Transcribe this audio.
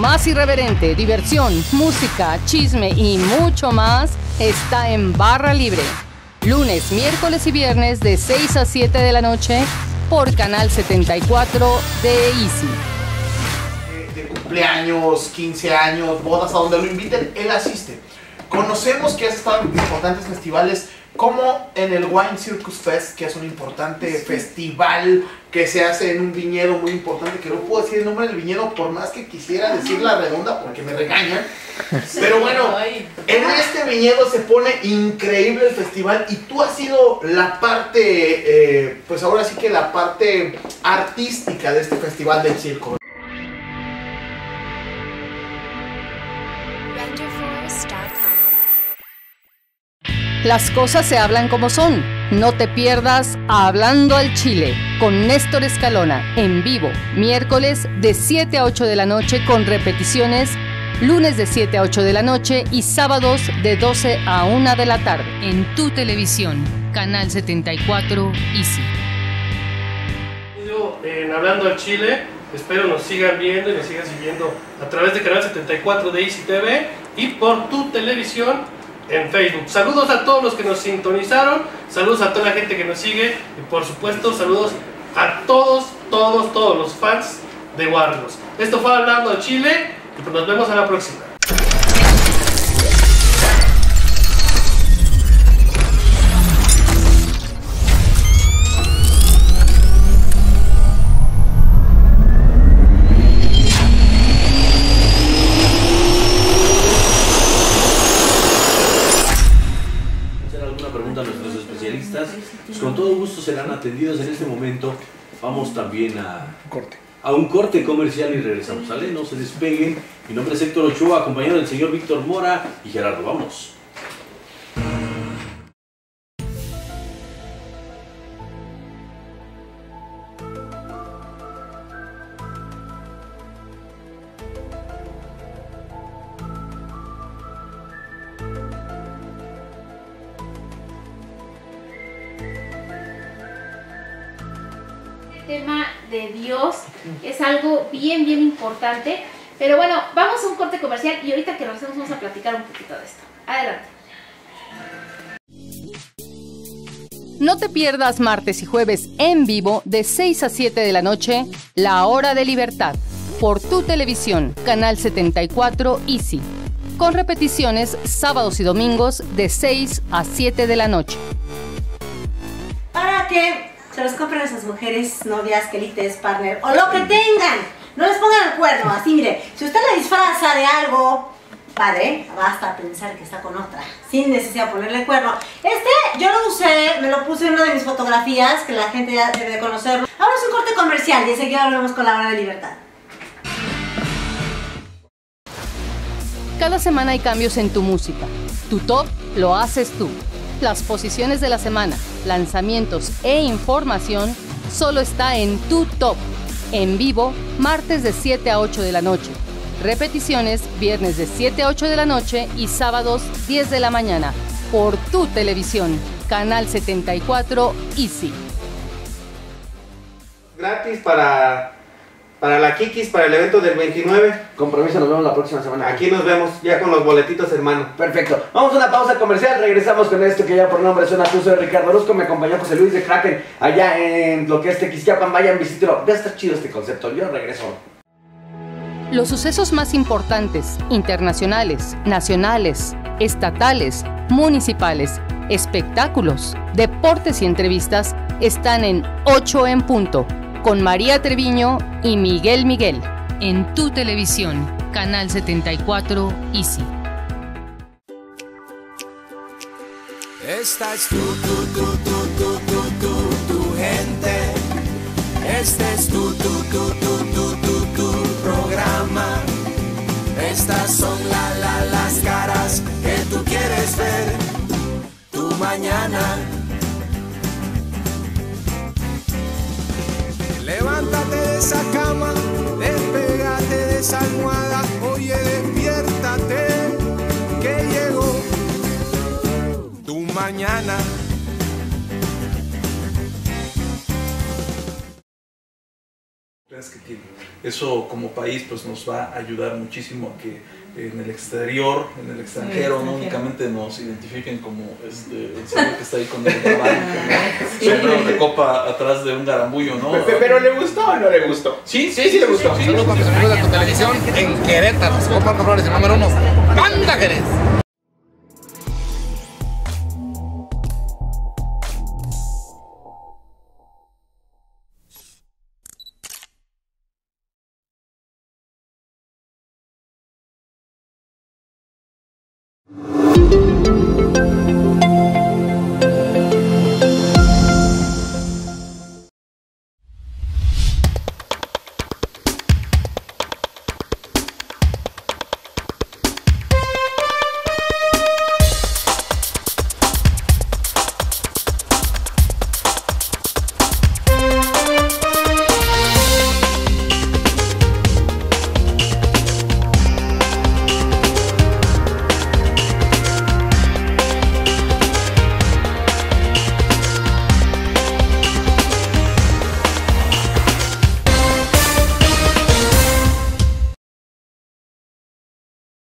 más irreverente, diversión, música, chisme y mucho más está en Barra Libre. Lunes, miércoles y viernes de 6 a 7 de la noche por Canal 74 de Easy. de cumpleaños, 15 años, bodas, a donde lo inviten, él asiste. Conocemos que has estado en importantes festivales como en el Wine Circus Fest, que es un importante festival que se hace en un viñedo muy importante, que no puedo decir el nombre del viñedo por más que quisiera decir la redonda porque me regañan. Pero bueno, en este viñedo se pone increíble el festival y tú has sido la parte, eh, pues ahora sí que la parte artística de este festival del circo. Las cosas se hablan como son. No te pierdas Hablando al Chile con Néstor Escalona en vivo, miércoles de 7 a 8 de la noche con repeticiones, lunes de 7 a 8 de la noche y sábados de 12 a 1 de la tarde en tu televisión, Canal 74 Easy. En Hablando al Chile, espero nos sigan viendo y nos sigan siguiendo a través de Canal 74 de Easy TV y por tu televisión en Facebook. Saludos a todos los que nos sintonizaron, saludos a toda la gente que nos sigue y por supuesto saludos a todos, todos, todos los fans de Wargos. Esto fue Hablando de Chile y pues nos vemos a la próxima. Serán atendidos en este momento. Vamos también a, corte. a un corte comercial y regresamos. ¿Sale? No se despeguen. Mi nombre es Héctor Ochoa, acompañado del señor Víctor Mora y Gerardo. Vamos. Tema de Dios es algo bien, bien importante. Pero bueno, vamos a un corte comercial y ahorita que regresemos vamos a platicar un poquito de esto. Adelante. No te pierdas martes y jueves en vivo de 6 a 7 de la noche, La Hora de Libertad, por tu televisión, Canal 74 Easy, con repeticiones sábados y domingos de 6 a 7 de la noche. ¿Para qué? Se los compran a esas mujeres, novias, quelites, partner o lo que tengan. No les pongan el cuerno, así mire, si usted le disfraza de algo, padre, basta pensar que está con otra, sin necesidad de ponerle cuerno. Este yo lo usé, me lo puse en una de mis fotografías, que la gente ya debe de conocerlo. Ahora es un corte comercial y enseguida volvemos con la hora de libertad. Cada semana hay cambios en tu música. Tu top lo haces tú las posiciones de la semana, lanzamientos e información solo está en Tu Top, en vivo martes de 7 a 8 de la noche. Repeticiones viernes de 7 a 8 de la noche y sábados 10 de la mañana por tu televisión, Canal 74 Easy. Gratis para para la Kikis, para el evento del 29. Compromiso, nos vemos la próxima semana. Aquí nos vemos, ya con los boletitos, hermano. Perfecto. Vamos a una pausa comercial, regresamos con esto que ya por nombre suena tú, soy Ricardo Orozco, me acompañó José Luis de Kraken, allá en lo que es Tequisquiapan, vayan, visítelo. Ya está chido este concepto, yo regreso. Los sucesos más importantes, internacionales, nacionales, estatales, municipales, espectáculos, deportes y entrevistas están en 8 en punto con María Treviño y Miguel Miguel en tu televisión, Canal 74 Easy. Esta es tu, tu, tu, tu, tu, tu, tu, tu gente. Este es tu, tu, tu, tu, tu, mañana. Eso como país pues nos va a ayudar muchísimo a que en el exterior, en el extranjero, no únicamente nos identifiquen como este, el señor que está ahí con el trabajo, sombrero de copa atrás de un garambullo, ¿no? Pe- Pero le gustó o no le gustó? Sí, sí, sí le gustó. Saludos para mis amigos de tu televisión en Querétaro. Comparto Flores, el número uno. ¡Banda Jerez!